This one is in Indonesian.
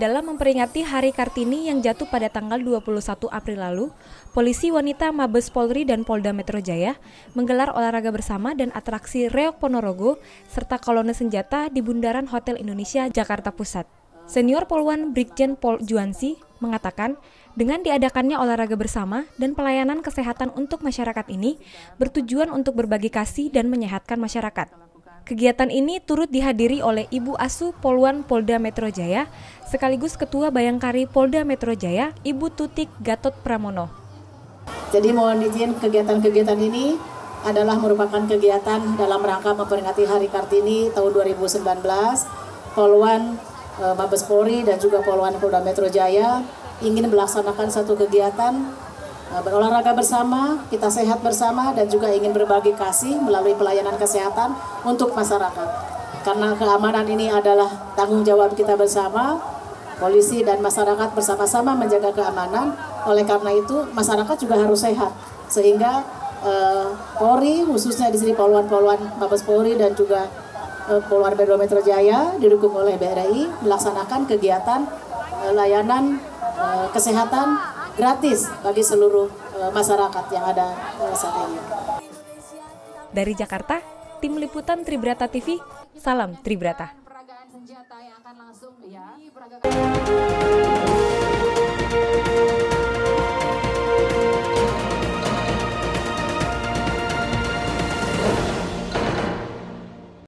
Dalam memperingati Hari Kartini yang jatuh pada tanggal 21 April lalu, polisi wanita Mabes Polri dan Polda Metro Jaya menggelar olahraga bersama dan atraksi Reok Ponorogo serta kolone senjata di Bundaran Hotel Indonesia, Jakarta Pusat. Senior Polwan Brigjen Pol Juansi mengatakan, dengan diadakannya olahraga bersama dan pelayanan kesehatan untuk masyarakat ini bertujuan untuk berbagi kasih dan menyehatkan masyarakat. Kegiatan ini turut dihadiri oleh Ibu Asu Polwan Polda Metro Jaya, sekaligus Ketua Bayangkari Polda Metro Jaya, Ibu Tutik Gatot Pramono. Jadi mohon izin kegiatan-kegiatan ini adalah merupakan kegiatan dalam rangka memperingati Hari Kartini tahun 2019. Polwan e, Mabes Polri dan juga Polwan Polda Metro Jaya ingin melaksanakan satu kegiatan berolahraga bersama, kita sehat bersama dan juga ingin berbagi kasih melalui pelayanan kesehatan untuk masyarakat. Karena keamanan ini adalah tanggung jawab kita bersama, polisi dan masyarakat bersama-sama menjaga keamanan. Oleh karena itu, masyarakat juga harus sehat sehingga eh, Polri khususnya di sini poluan-poluan Mabes Polri dan juga eh, Poluan Metro Metro Jaya didukung oleh BRI melaksanakan kegiatan eh, layanan eh, kesehatan gratis bagi seluruh uh, masyarakat yang ada uh, saat ini. Dari Jakarta, tim liputan Tribrata TV, salam Tribrata.